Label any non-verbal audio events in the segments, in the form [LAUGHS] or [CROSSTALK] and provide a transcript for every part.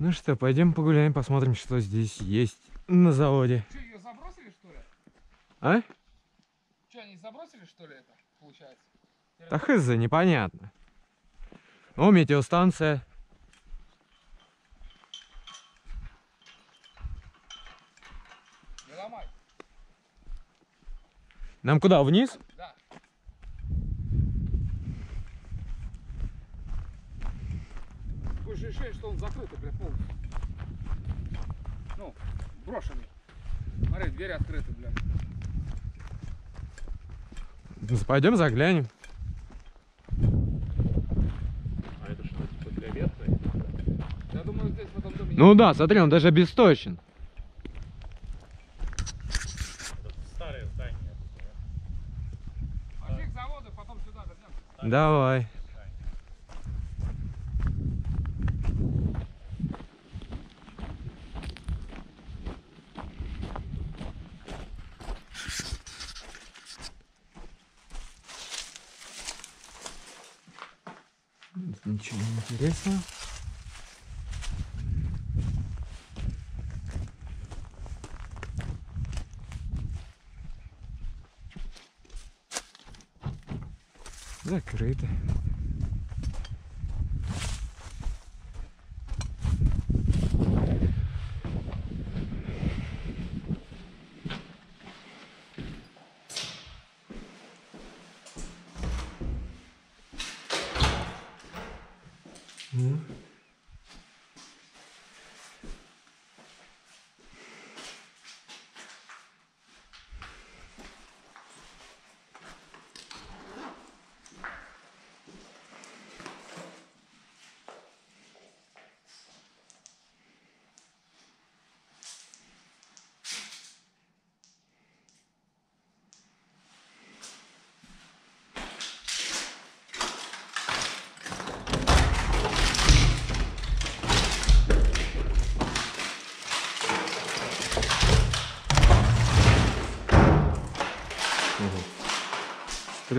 Ну что, пойдем погуляем, посмотрим, что здесь есть на заводе. Что, ее забросили, что ли? А? Что, они забросили, что ли, это, получается? Да хз, непонятно. О, метеостанция. Не ломай. Нам куда, вниз? Да. Такое ощущение, что он закрытый, блядь, полностью. Ну, брошенный. Смотри, двери открыты, блядь. Пойдем заглянем. А это что, типа для ветра? Я думаю, здесь в этом доме... Ну да, смотри, он даже обесточен. Это старое здание. Пошли к заводу, потом сюда вернемся. Давай. Ничего не интересного. Закрыто. Ну.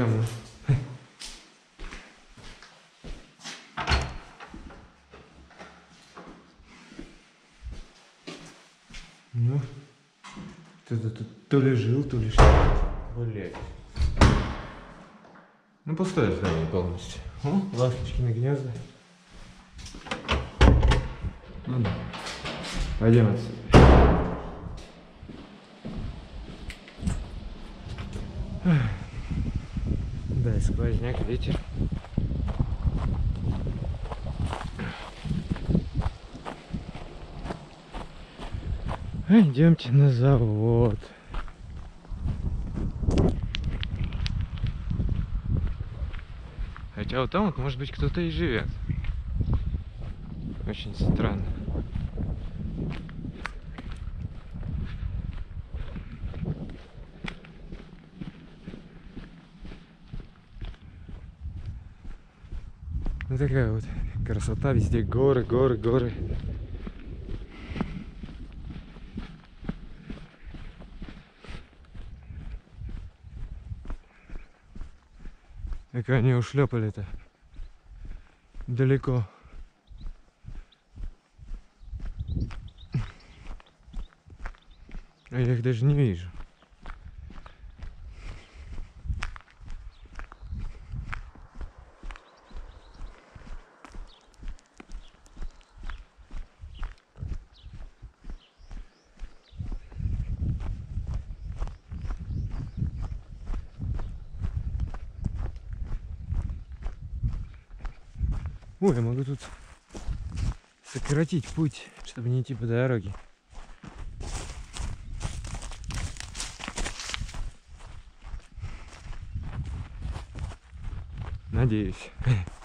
Стрёмно. Ну, кто-то тут то ли жил, то ли что. Блять. Ну, пустое здание полностью. О, ласточкины гнезда. Ну да. Пойдем отсюда. Да, сквозняк, ветер. Идемте на завод. Хотя вот там вот, может быть, кто-то и живет. Очень странно. Ну такая вот красота, везде горы, горы, горы. Как они ушлепали-то далеко. А я их даже не вижу. Ой, я могу тут сократить путь, чтобы не идти по дороге. Надеюсь. [LAUGHS]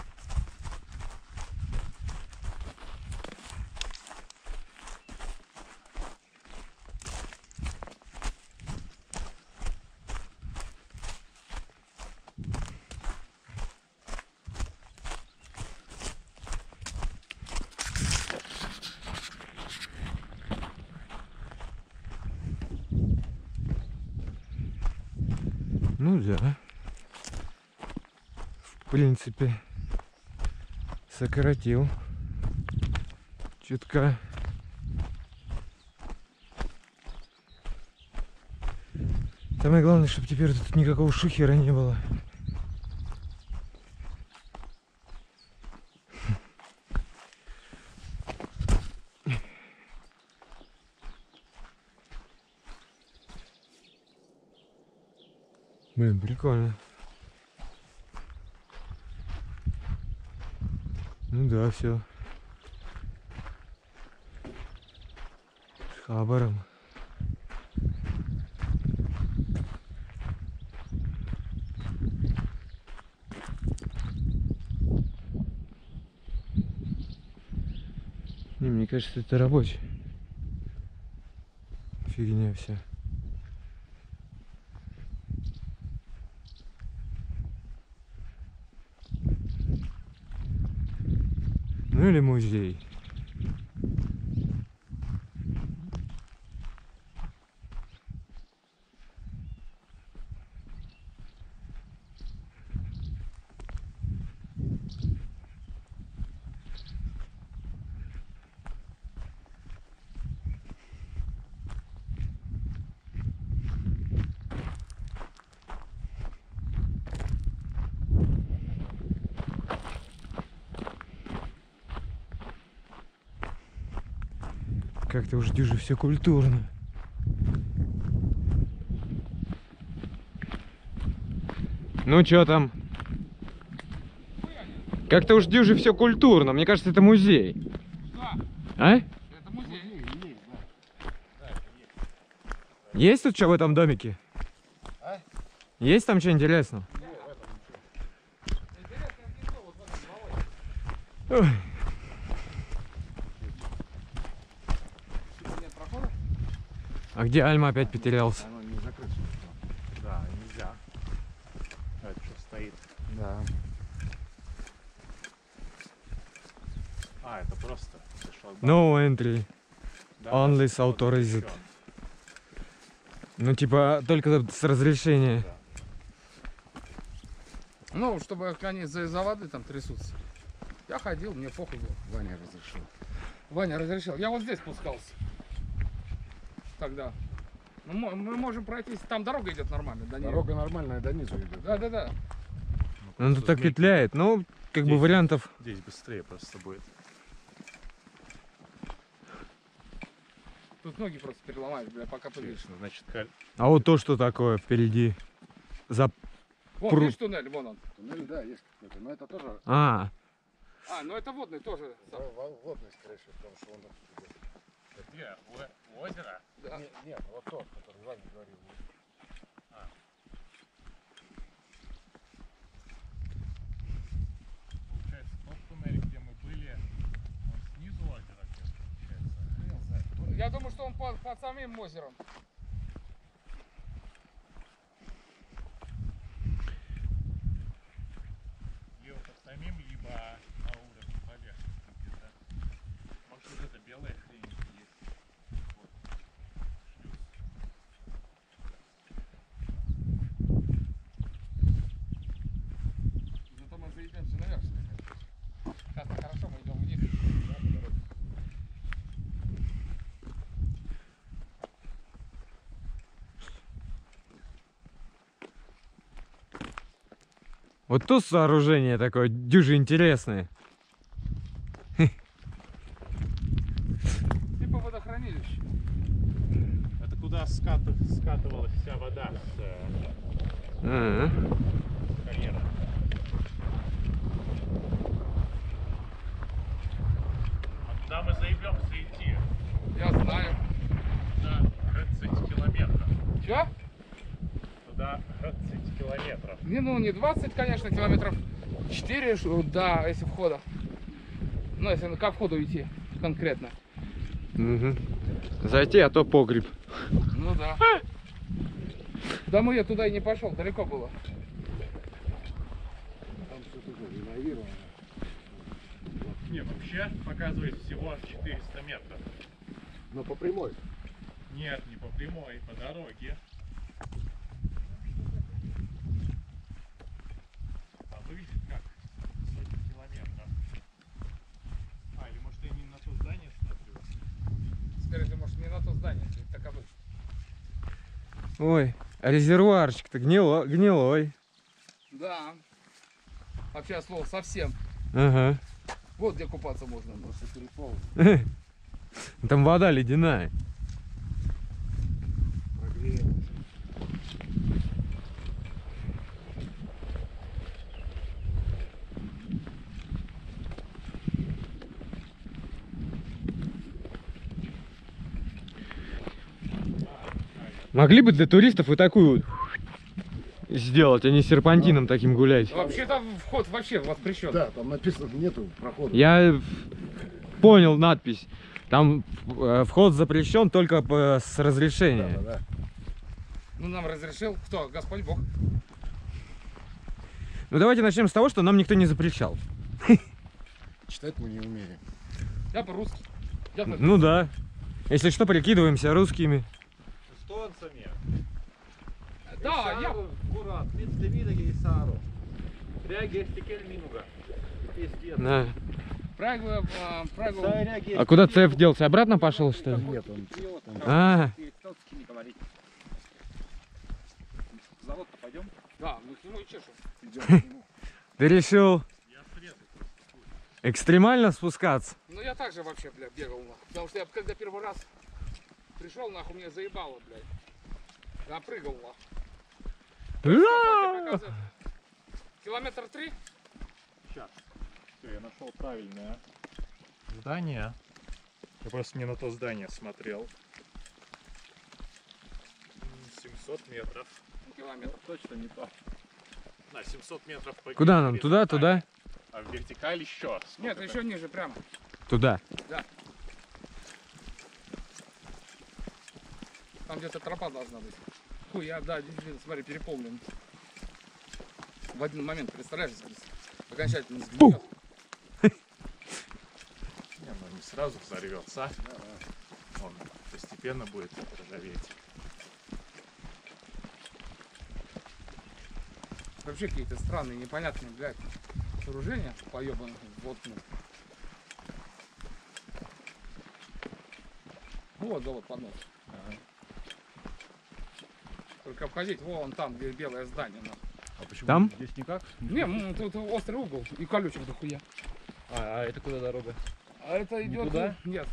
принципе, сократил. Чутка. Самое главное, чтобы теперь тут никакого шухера не было. Блин, прикольно. Ну да, все. С хабаром. Не, мне кажется, это рабочий. Фигня вся. Ну Как-то уж дюже все культурно. Ну чё там? Как-то уж дюже все культурно. Мне кажется, это музей. Да, А? это музей. Есть тут что в этом домике? А? Есть там что интересного? Ой, Нет прохода? А где Альма опять потерялся? Оно не закрыто. Да, нельзя. Это что стоит? Да. А, это просто. No entry. Да, only да, authorized. Ну типа только с разрешения. Ну, чтобы они за, за воды там трясутся. Я ходил, мне похуй было. Ваня разрешил. Ваня разрешил. Я вот здесь спускался. Тогда. Ну, мы можем пройтись. Там дорога идет нормально. До нее. Дорога нормальная, до низу идет. Да, да, да. Ну, Ну просто тут так змейки. петляет. Ну, как бы Здесь. вариантов. Здесь быстрее просто будет. Тут ноги просто переломаешь, бля, пока. Отлично, значит, каль- А вот то, что такое впереди. За... Вон, Пру- видишь туннель, вон он. Туннель, да, есть какой-то, но это тоже А, А, ну это водный тоже. во- водный, скорее всего, потому что он... Где? У- озеро? Да. Не- Нет, вот тот, который Ваня говорил. Получается, тот туннель, где мы были, он снизу озера где получается. Я думаю, что он под, под самим озером. Либо под самим, либо на уровне поверхности где-то. Может, вот эта белая хрень есть. Вот. Шлюз. Зато мы заебемся наверх. Сейчас хорошо, мы идем вниз. Вот тут сооружение такое дюже интересное. Типа водохранилище. Это куда скат- скатывалась вся вода с э, А, карьера. А туда мы заебемся идти. Я знаю. Туда 30 километров. Че? Туда 30 километров. Не, ну не 20, конечно, километров 4, ш- да, если входа. Ну, если ко входу идти конкретно. мгм. Зайти, а то погреб. Ну да. Да мы я туда и не пошел, далеко было. Там все тоже реновировано. Не, вообще показывает всего 400 метров. Но по прямой. Нет, не по прямой, по дороге. Ой, а резервуарчик-то гнило, гнилой. Да. Вообще от слова совсем. Ага. Вот где купаться можно. Просто переполнен. [LAUGHS] Там вода ледяная. Могли бы для туристов и такую сделать, а не серпантином таким гулять. Вообще-то вход вообще воспрещен. Да, там написано, нету прохода. Я понял надпись. Там э, вход запрещен только с Да, разрешения. да, да. Ну нам разрешил кто? Господь Бог. Ну давайте начнем с того, что нам никто не запрещал. Читать мы не умеем. Я по-русски. Ну да. Если что, прикидываемся русскими. Эстонцами. Да, я... Курат, mitte midagi ei saa aru. Räägi eesti keel minuga. Пиздец. Да. Praegu, äh, praegu... Sa ei räägi А куда цеф делся? Обратно пошел, что ли? Нет, он А, не. В завод-то пойдем? Да, мы к нему и чешем. идем к [LAUGHS] нему. ты решил Я срезал. экстремально спускаться? Ну я также вообще, бля, бегал, нахуй. Потому что я когда первый раз пришел, нахуй, мне заебало, блядь. Я прыгал, нахуй. Километр три? Сейчас. Все, я нашел правильное здание. Я просто не на то здание смотрел. М, 700 метров. Ну, Километр. Точно не то. На 700 метров по Куда нам? Туда, туда? А в вертикаль еще. Нет, Сколько еще ниже, прямо. Туда. Там где-то тропа должна быть. Хуй, я, да, действительно, смотри, переполнен. В один момент, представляешь, здесь окончательно сгнет. [LAUGHS] Не, ну не сразу взорвется. Он постепенно будет ржаветь. Вообще какие-то странные, непонятные, блядь, сооружения поебанные. Вот, ну. Вот завод под нос. Только обходить вон там, где белое здание. нахуй. А почему Там? здесь никак? Не, м, тут острый угол и колючек дохуя. А, а это куда дорога? А это идет... Никуда? Нет.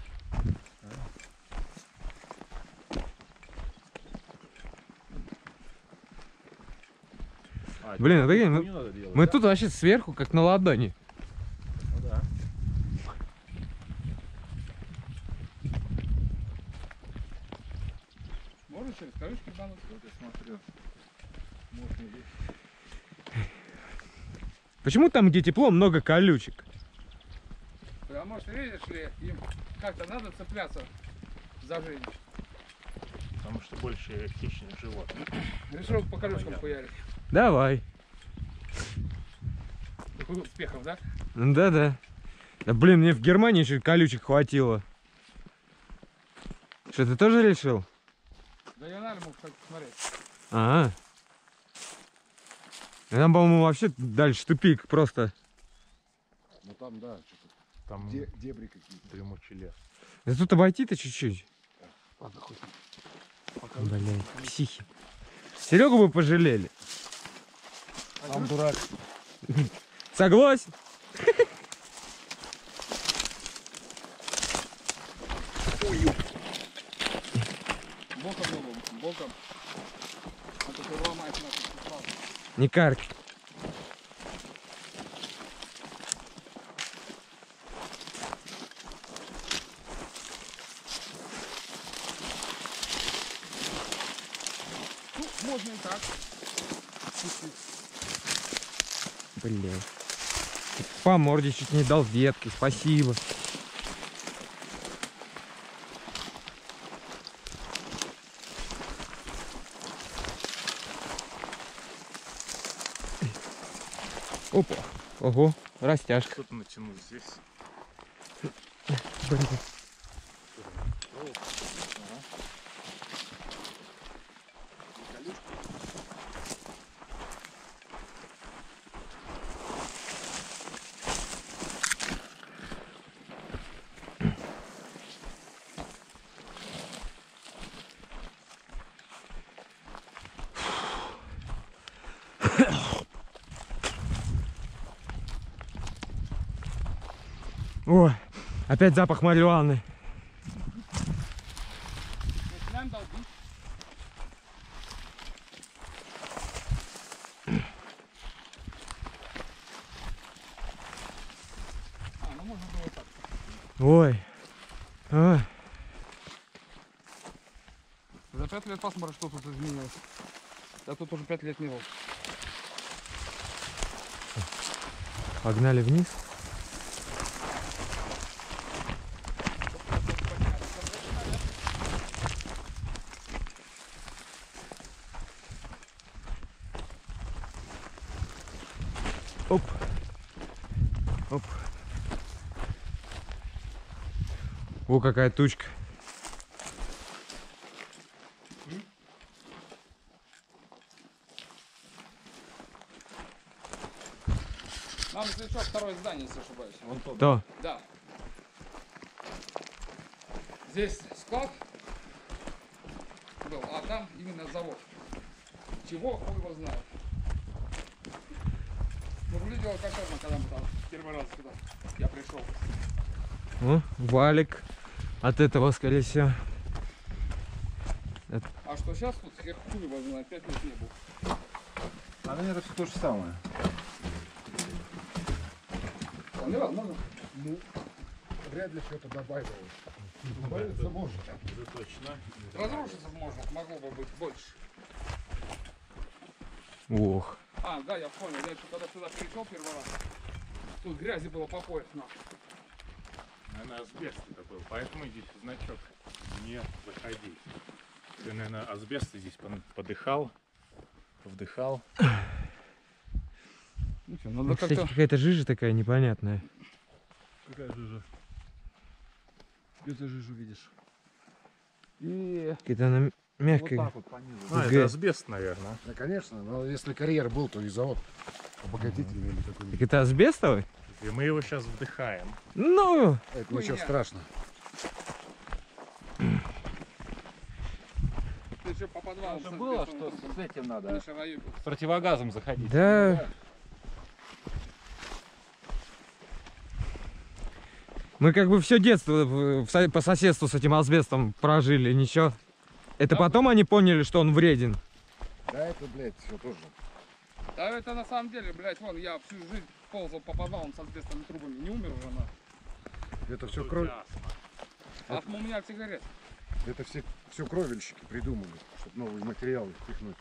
А, Блин, а ну, мы- не надо делать, Мы тут вообще сверху, как на ладони. Ну да. Можно через колючки бануть? Вот я смотрю. Можно здесь. Почему там, где тепло, много колючек? А может, видишь ли, им как-то надо цепляться за жизнь. Потому что больше хищных животных. Решил по колючкам Понятно. хуярить. Давай. Такой успехов, да? Да-да. Да блин, мне в Германии еще колючек хватило. Что, ты тоже решил? Надо мог. Ага. Там, по-моему, вообще дальше тупик просто. Ну там, да, что-то Там де- дебри какие-то. дремучий лес. Да тут обойти-то чуть-чуть. Ладно, хоть Блин, психи. Серегу бы пожалели. Сам дурак. Согласен? Боком, боком. А то ты нахуй сустав. Не карки. Ну, можно и так. Блин. По морде чуть не дал веткой, спасибо. Ого, растяжка. Что-то натянуть здесь. Ой, опять запах марихуаны. Начинаем долбить. А, ну можно было так. Ой. Ой. За пять лет посмотрим, что тут изменилось. Я тут уже пять лет не был. Погнали вниз. Какая тучка. Нам если что, второе здание, если ошибаюсь. Вон. То. Да. Здесь склад был, а там именно завод. Чего, хуй его знает. Ну, выглядело кошмарно, когда мы там первый раз сюда. Я пришел. О, валик. От этого, скорее всего. А что сейчас тут, я хуй его знает, пять лет не был. А, наверное, все то же самое. Вполне возможно. Вряд ли что-то добавилось. Добавиться может. Это точно. Разрушиться может, могло бы быть больше. Ох. А, да, я понял. Я еще когда сюда пришел первый раз, тут грязи было по пояс нахуй. Наверное, асбест это был. Поэтому здесь значок не заходить. Ты, наверное, асбест здесь пон- подыхал, вдыхал. Ну что, Ну, кстати, какая-то жижа такая непонятная. Какая жижа? Где ты жижу видишь? И Какая-то она мягкая. вот по низу. А, Г. это асбест, наверное. Да, конечно, но если карьер был, то и завод обогатительный или Так какой-нибудь. это асбестовый? И мы его сейчас вдыхаем. Ну, Это ничего Хуйня. страшного. ты еще по подвалу Это было, что с этим надо воюет. с противогазом заходить. да. Мы как бы все детство со- по соседству с этим асбестом прожили, ничего. Это Да. потом они поняли, что он вреден. Да, это, блядь, все тоже. Да это на самом деле, блядь, вон, я всю жизнь ползал по подвалам с асбестными трубами. Не умер уже, на. Это все кровь. Астма у меня сигарет. Это все, все кровельщики придумали, чтобы новые материалы впихнуть.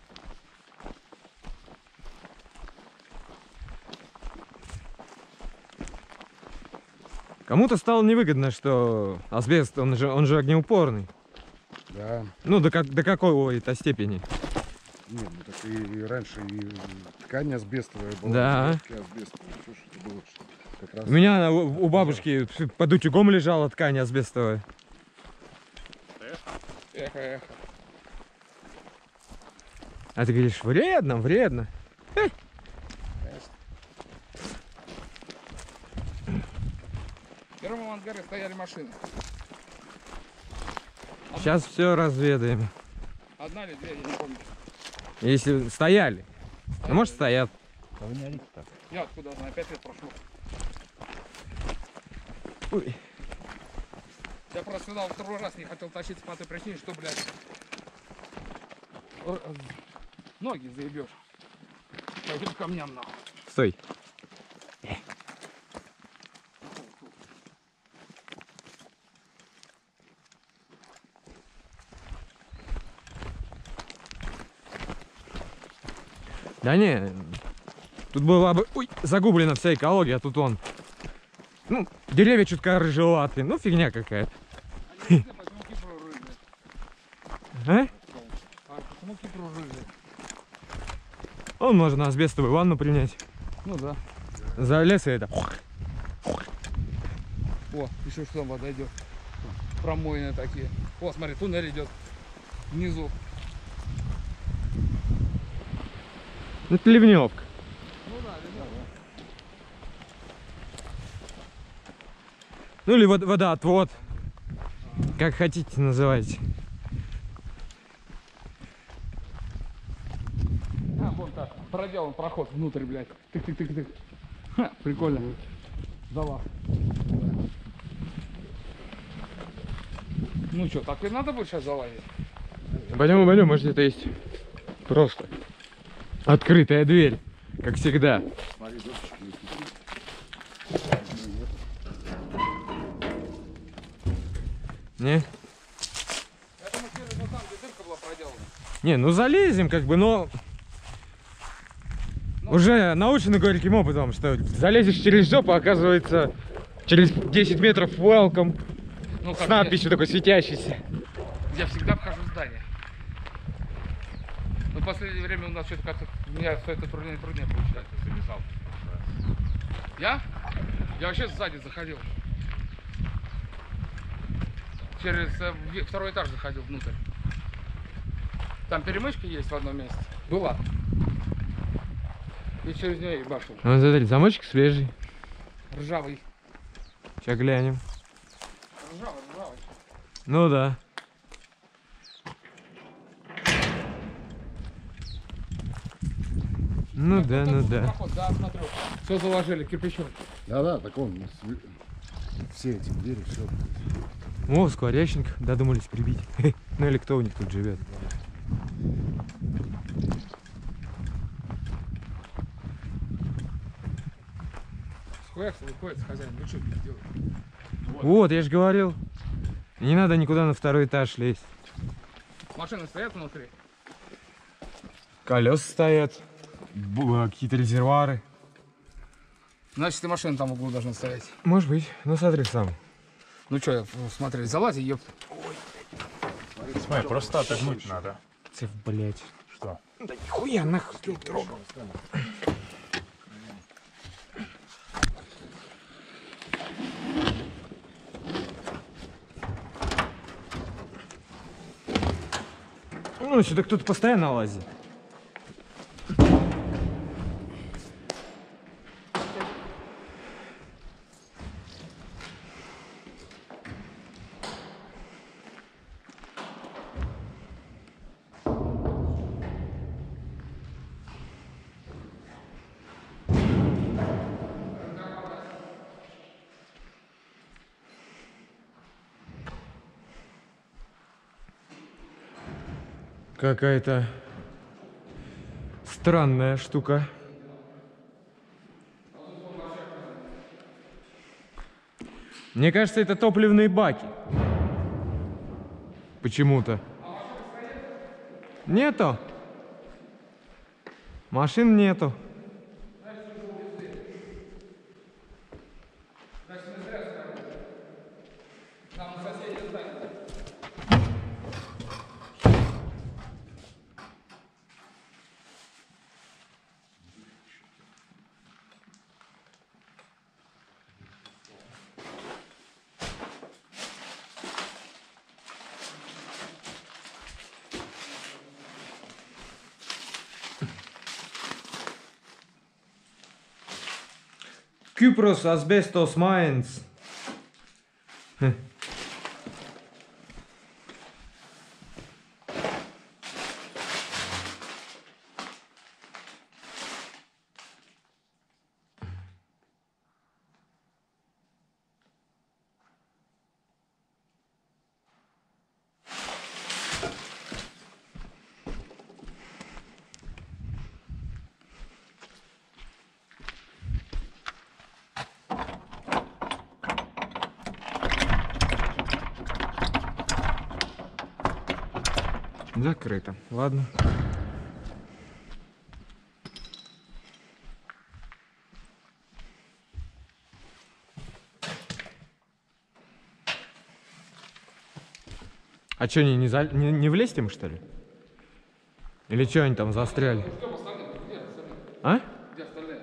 Кому-то стало невыгодно, что асбест, он же, он же огнеупорный. Да. Ну, до, как, до какой-то степени. Нет, ну так и, раньше и ткань асбестовая была. Да. асбестовые, что это было что как раз. У меня у, у бабушки под утюгом лежала ткань асбестовая. Эхо, эхо. А ты говоришь, вредно, вредно. В первом ангаре стояли машины. Сейчас все разведаем. Одна или две, я не помню. Если стояли. А может стоят. А вы не орите так. Я откуда знаю, пять лет прошло. Ой. Я просто сюда второй раз не хотел тащиться по той причине, что, блядь, ноги заебешь. По этим камням нахуй. Стой. Да не, тут была бы ой, загублена вся экология, а тут он. Ну, деревья чутка рыжеватые, ну фигня какая-то. [LAUGHS] А? Он можно асбестовую ванну принять. Ну да. Залез и это. О, еще что там вода идет. Промойные такие. О, смотри, туннель идет. Внизу. Это ливневка. Ну да, ливневка. Ну или вод отвод. Как хотите называть. А, вон так, проделан проход внутрь, блядь. Тык-тык-тык-тык. Ха, прикольно. Дала. Ну что, так и надо будет сейчас залазить? Пойдем, пойдем, может где-то есть просто открытая дверь, как всегда. Смотри. Не? Я. Не, ну залезем, как бы, но уже научено горьким опытом, что залезешь через жопу, оказывается, через 10 метров welcome Ну, с надписью такой светящейся. Я, я всегда вхожу в здание. Но в последнее время у нас что-то как-то... У меня все это труднее и труднее получается. Залезал. Я? Я вообще сзади заходил. Через э, второй этаж заходил внутрь. Там перемычка есть в одном месте. Была. И через нее ебашил. Ну, смотри, замочек свежий. Ржавый. Сейчас глянем. Ржавый, ржавый. Ну да. Ну да, Вот ну да. проход, да, смотрю. Все заложили кирпичом. Да-да, так он, все эти двери, все. О, скворечник, додумались прибить. Ну или кто у них тут живет. Схуякс выходит хозяин. Ну что ты делаешь? Вот, я же говорил. Не надо никуда на второй этаж лезть. Машины стоят внутри. Колеса стоят. А, Какие-то резервуары. Значит, и машины там в углу должны стоять. Может быть. Ну смотри сам. Ну что, смотри, залази, ёп. Смотри, просто отогнуть надо. Циф, блять. Что? Да нихуя нахуй ты трогал. Ну, сюда кто-то постоянно лазит. Какая-то странная штука. Мне кажется, это топливные баки. Почему-то. Нету. Машин нету. Kypros asbestos mines. Закрыто. Ладно. А что, не, не, за- не, не влезть им, что ли? Или что они там застряли? Что остальные? Где остальные? А? Где остальные?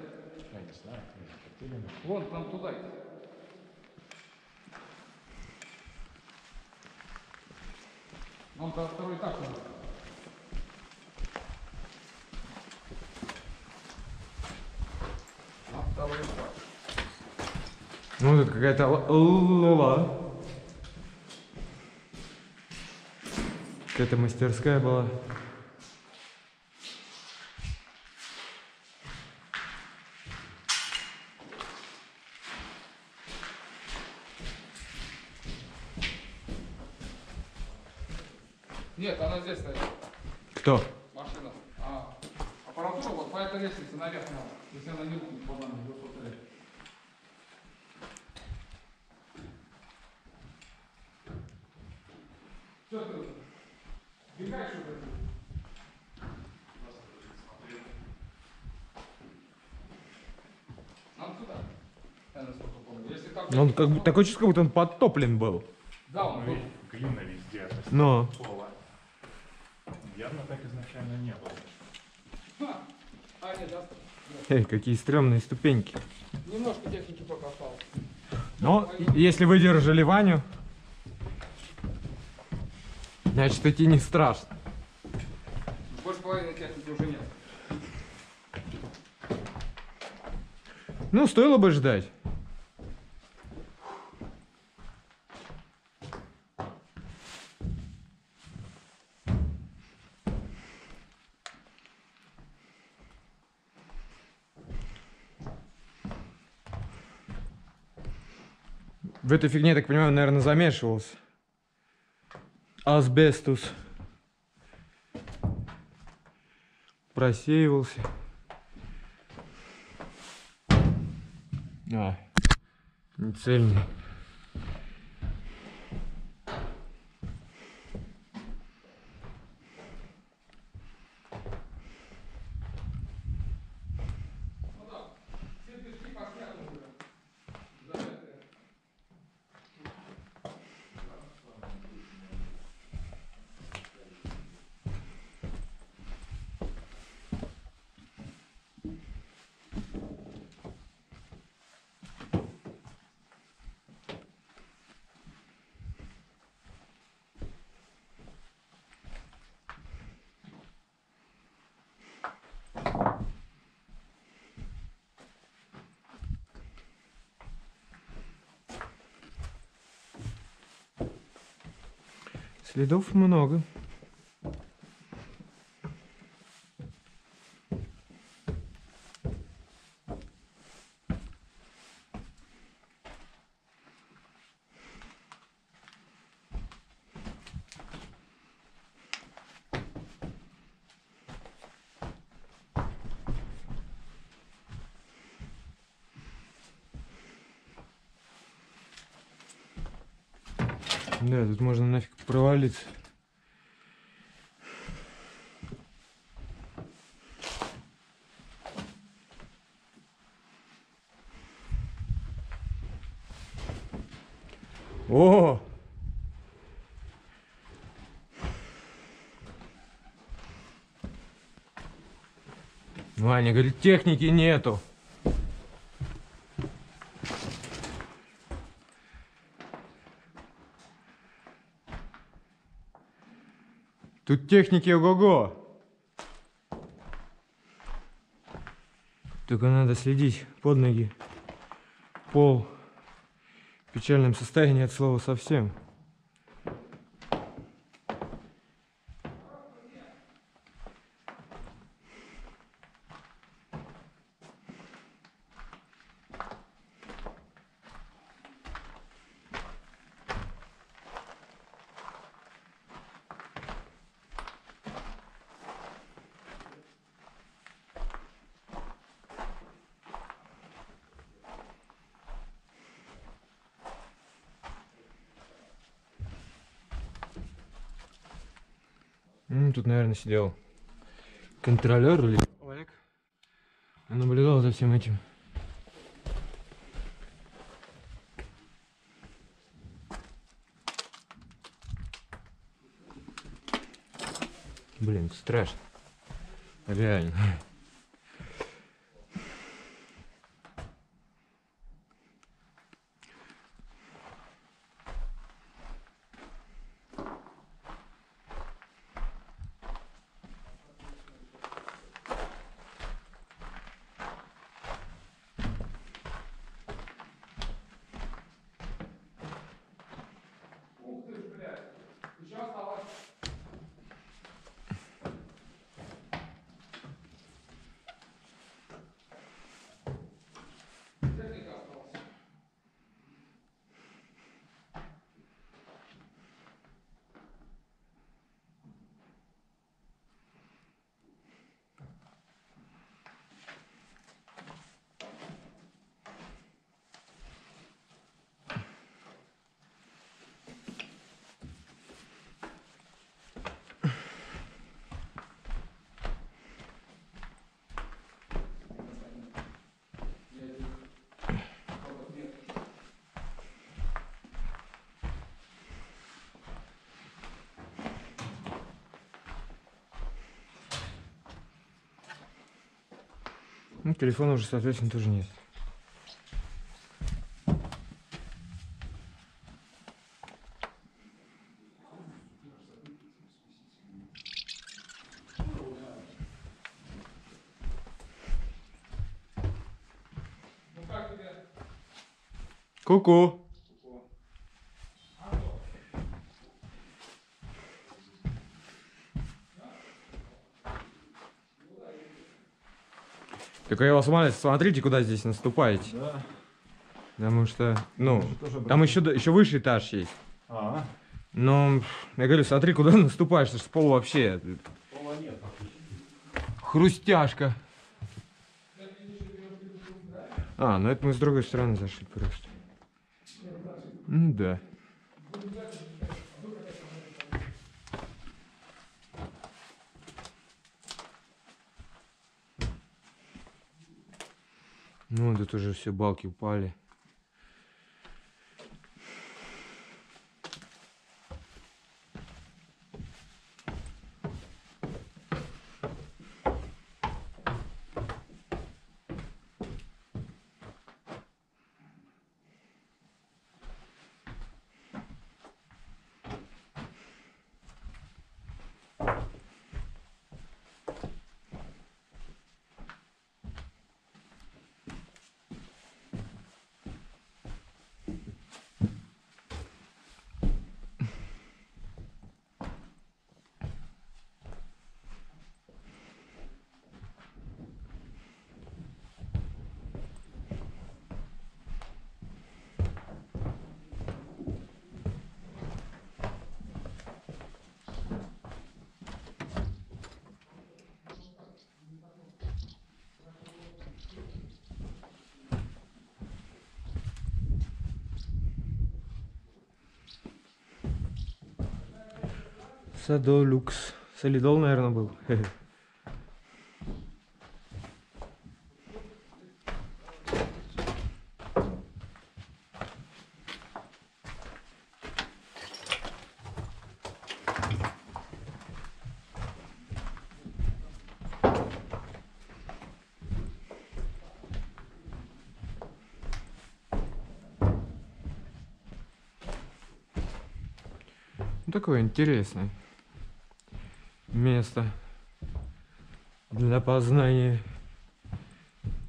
Вон, там туда. идти. Нам то второй этаж надо. На второй этаж. Ну, тут какая-то л- лула. Какая-то мастерская была. Нет, она здесь стоит, Кто? машина. А аппаратура вот по этой лестнице наверх надо. Если она не рухнет под нами, вы посмотрите. Что ты? Бегай, что ли? Нам туда. Я насколько помню. Если там... Он как бы такое чувство, как будто он подтоплен был. Да, он был. Глина везде. Но. пола. Явно так изначально не было. Ха! А, нет, да, Эй, какие стрёмные ступеньки. Немножко техники пока осталось. Но и- если выдержали Ваню, значит идти не страшно. Больше половины техники уже нет. Ну, стоило бы ждать. В этой фигне, я так понимаю, наверное, замешивался. Асбестус. Просеивался. А, не цельный. Следов много. Да, тут можно нафиг провалиться. О! Ваня говорит, техники нету. Тут техники ого-го. Только надо следить под ноги. Пол в печальном состоянии от слова совсем. М, Тут, наверное, сидел контролер или Олег. Наблюдал за всем этим. Блин, страшно. Реально. Ну, телефона уже, соответственно, тоже нет. Ку-ку. Только я вас умоляю, смотрите, куда здесь наступаете. Да. Потому что, ну, там еще, еще выше этаж есть. А, Но, я говорю, смотри, куда [LAUGHS] наступаешь, ж с пола вообще. пола нет. Хрустяшка. А, ну это мы с другой стороны зашли просто. Ну да. Ну, тут уже все балки упали. Садолюкс. Солидол, наверное, был. Ну, такое интересное место для познания.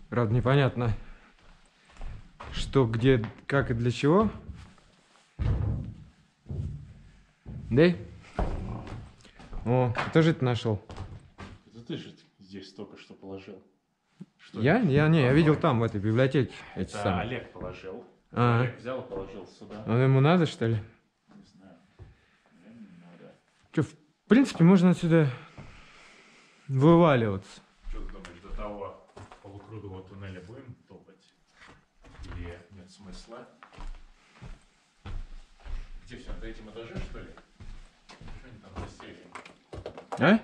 Правда, непонятно, что, где, как и для чего. Да? О, тоже это нашел. Это ты же здесь только что положил. Что Я? это? Я не, я видел там, в этой библиотеке. Эти Это самые. Олег положил. А. Олег взял и положил сюда. Ну, ему надо, что ли? Не знаю. Наверное, не надо. Че, в принципе, можно отсюда вываливаться. Что ты думаешь, до того полукруглого туннеля будем топать? Или нет смысла? Где все, на третьем этаже, что ли? Что они там засели? А?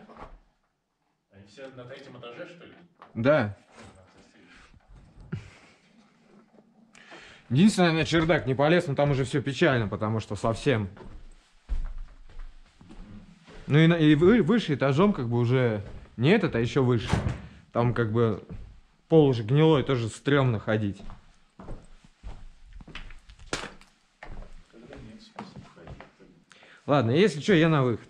Они все на третьем этаже, что ли? Да. Единственное, на чердак не полез, но там уже все печально, потому что совсем. Ну и, и вы- выше этажом как бы уже не этот, а еще выше. Там как бы пол уже гнилой, тоже стрёмно ходить. Ладно, если что, я на выход.